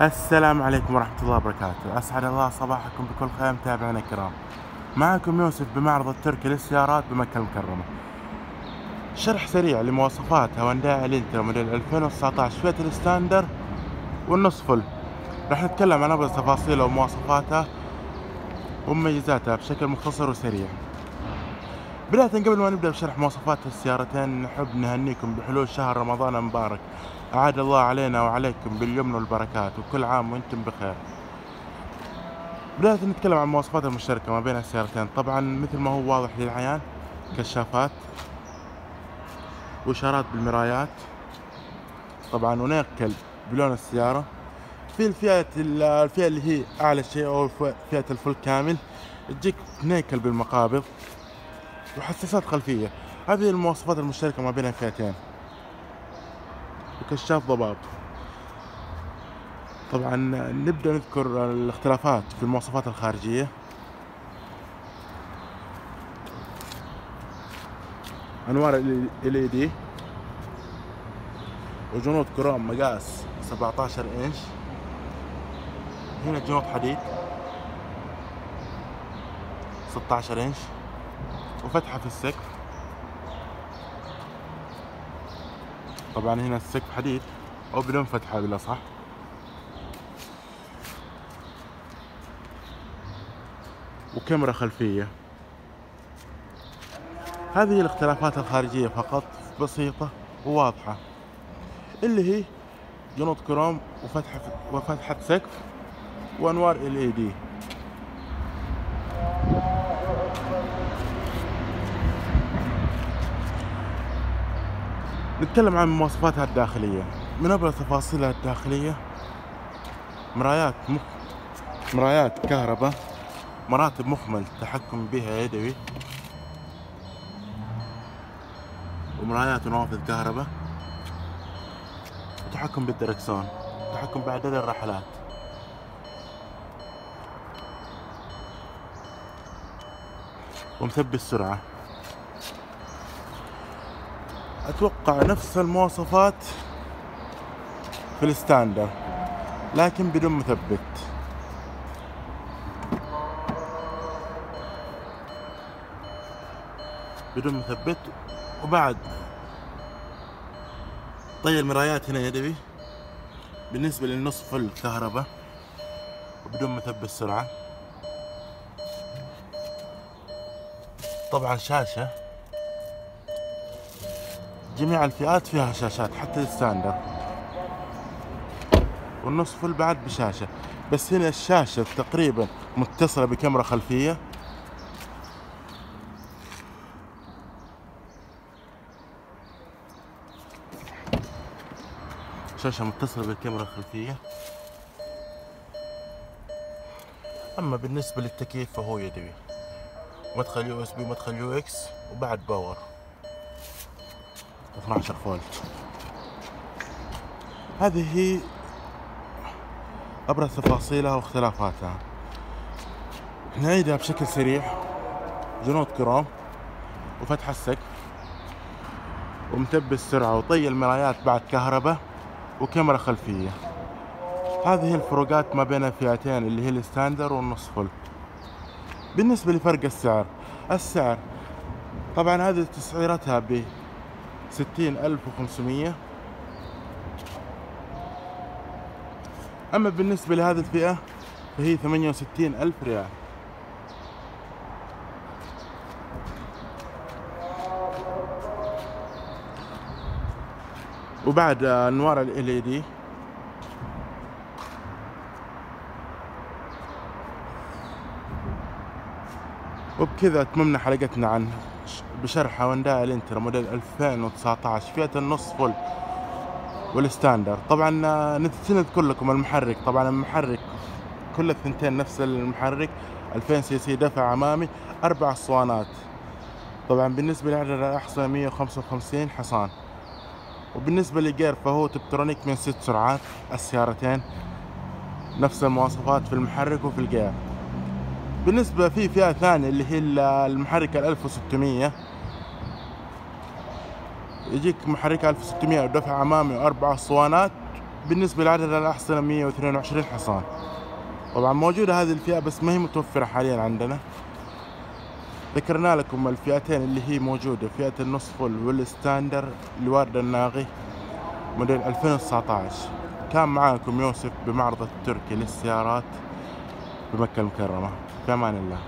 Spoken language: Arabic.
السلام عليكم ورحمة الله وبركاته. أسعد الله صباحكم بكل خير متابعينا الكرام. معكم يوسف بمعرض التركي للسيارات بمكة المكرمة. شرح سريع لمواصفات هونداي الانترا موديل 2019 فئة ال standard والنص full. راح نتكلم عن أبرز تفاصيله ومواصفاتها ومميزاتها بشكل مختصر وسريع. بداية قبل ما نبدأ بشرح مواصفات السيارتين نحب نهنيكم بحلول شهر رمضان المبارك. أعاد الله علينا وعليكم باليمن والبركات وكل عام وأنتم بخير. بداية نتكلم عن مواصفات المشتركة ما بين السيارتين. طبعا مثل ما هو واضح للعيان كشافات وإشارات بالمرايات طبعا ونيكل بلون السيارة. في الفئة الفئة اللي هي أعلى شيء أو فئة الفل كامل تجيك نيكل بالمقابض وحساسات خلفية. هذه المواصفات المشتركة ما بين الفئتين. وكشاف ضباب. طبعا نبدأ نذكر الاختلافات في المواصفات الخارجية. أنوار ال دي. وجنود كروم مقاس 17 إنش. هنا جنود حديد. 16 إنش. وفتحة في السقف. طبعا هنا السقف حديد. أو بدون فتحة بالأصح. وكاميرا خلفية. هذه الاختلافات الخارجية فقط بسيطة وواضحة. اللي هي جنود كروم وفتحة وفتحة سقف وأنوار ال اي دي نتكلم عن مواصفاتها الداخلية. من أبرز تفاصيلها الداخلية؟ مرايات مخ... مرايات كهرباء مراتب مخمل التحكم بها يدوي ومرايات ونوافذ كهرباء وتحكم بالدركسون تحكم بعدد الرحلات. ومثبت السرعة أتوقع نفس المواصفات في الستاندر لكن بدون مثبت. بدون مثبت وبعد. طي المرايات هنا يدوي بالنسبة للنصف الكهرباء وبدون مثبت سرعة طبعا شاشة. جميع الفئات فيها شاشات حتى الستاندر. والنص فل بعد بشاشة. بس هنا الشاشة تقريبا متصلة بكاميرا خلفية. شاشة متصلة بالكاميرا الخلفية أما بالنسبة للتكييف فهو يدوي. مدخل USB مدخل AUX وبعد power. 12 فولت. هذه هي أبرز تفاصيلها واختلافاتها. نعيدها بشكل سريع. جنوط كروم وفتحة السقف ومثبت السرعة وطي المرايات بعد كهرباء وكاميرا خلفية. هذه الفروقات ما بين الفئتين اللي هي ال standard والنص full بالنسبة لفرق السعر السعر طبعا هذه تسعيرتها ب ستين ألف وخمسمية. أما بالنسبة لهذه الفئة فهي ثمانية وستين ألف ريال. وبعد انوار LED. وبكذا تممنا حلقتنا عن بشرح هونداي الانترا موديل 2019 فئة النص full. وال standard. طبعا نسيت نذكر لكم المحرك. طبعا المحرك كل الثنتين نفس المحرك. 2000 CC دفع أمامي أربع اسطوانات طبعا بالنسبة لعدد الاحصنة 155 حصان. وبالنسبة للجير فهو تبترونيك من ست سرعات السيارتين. نفس المواصفات في المحرك وفي الجير. بالنسبة في فئة ثانية اللي هي المحرك ال 1600 يجيك محرك 1600 ودفع أمامي وأربع اسطوانات بالنسبة لعدد الأحصنة 122 حصان. طبعا موجودة هذه الفئة بس ما هي متوفرة حاليا عندنا. ذكرنا لكم الفئتين اللي هي موجودة فئة النص فل والستاندر الوارد الناغي موديل 2019 كان معاكم يوسف بمعرض التركي للسيارات بمكة المكرمة. في أمان الله.